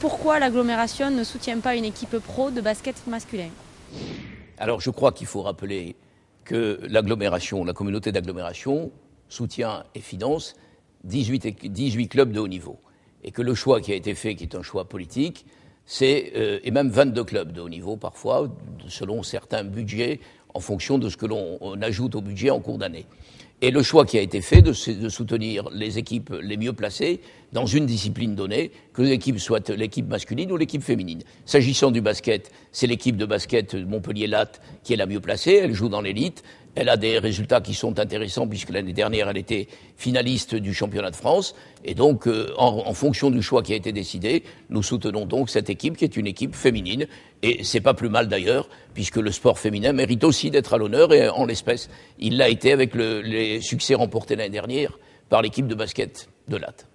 pourquoi l'agglomération ne soutient pas une équipe pro de basket masculin Alors je crois qu'il faut rappeler que l'agglomération, la communauté d'agglomération, soutient et finance 18, 18, clubs de haut niveau. Et que le choix qui a été fait, qui est un choix politique, c'est, euh, et même 22 clubs de haut niveau parfois, selon certains budgets, en fonction de ce que l'on ajoute au budget en cours d'année. Et le choix qui a été fait de, de, soutenir les équipes les mieux placées dans une discipline donnée, que l'équipe soit l'équipe masculine ou l'équipe féminine. S'agissant du basket, c'est l'équipe de basket Montpellier-Latte qui est la mieux placée, elle joue dans l'élite, elle a des résultats qui sont intéressants puisque l'année dernière, elle était finaliste du championnat de France. Et donc, euh, en, fonction du choix qui a été décidé, nous soutenons donc cette équipe qui est une équipe féminine. Et c'est pas plus mal d'ailleurs, puisque le sport féminin mérite aussi d'être à l'honneur. Et en l'espèce, il l'a été avec le, les succès remportés l'année dernière par l'équipe de basket de Latte.